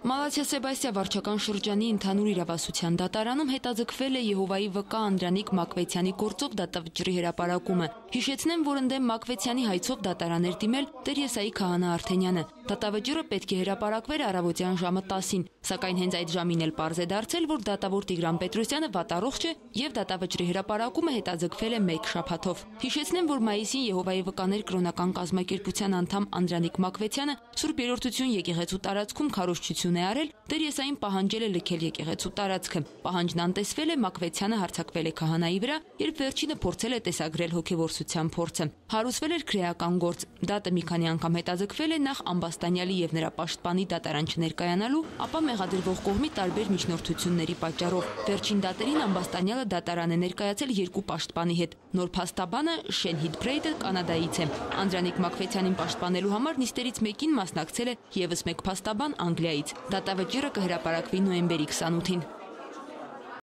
Մալացիա Սեբաստիա վարչական շրջանի ընդհանուր իրավասության դատարանում հետաձգվել է Եհովայի վկա Անդրանիկ Մակվեցյանի գործով դատավճռի հրապարակումը։ Հիշեցնեմ, որ ընդդեմ Մակվեցյանի հայցով դատարաներ դիմել Տեր Եսայի Քահանա Արթենյանը։ Դատավճռը պետք է հրապարակվեր առավոտյան ժամը 10-ին, սակայն հենց այդ ժամին էլ պարզ է դարձել, որ դատավոր Տիգրան Պետրոսյանը վատառողջ է եւ դատավճռի հրապարակումը հետաձգվել է 1 շաբաթով։ Հիշեցնեմ, որ մայիսին Եհովայի վկաներ կրոնական կազմակերպության անդամ Անդրանիկ Մակվեցյանը Սուրբ Երորդություն եկեղեցու տարածքում քարոշչություն է արել, Տեր Եսային պահանջել է լքել եկեղեցու տարածքը։ Պահանջն անտեսվել է, Մակվեցյանը հարցակվել է քահանայի վրա, երբ վերջինը փորձել է տեսագրել հոգևորսության փորձը։ Հարուսվել էր քրեական գործ։ Դատը մի քանի անգամ հետաձգվել է նախ ամբաստանյալի եւ նրա պաշտպանի դատարան չներկայանալու, ապա մեղադրվող կողմի տարբեր միջնորդությունների պատճառով։ Վերջին դատերին ամբաստանյալը դատարան է ներկայացել երկու պաշտպանի հետ։ Նոր փաստաբանը Շենհիդ Բրեյդը կանադայից է։ Անդրանիկ Մակվեցյանին պաշտպանելու համար նիստերից մեկին մասնակցել է եւս մեկ փաստաբան Անգլիայից։ Դատավճիռը կհրապարակվի նոյեմբերի 28-ին։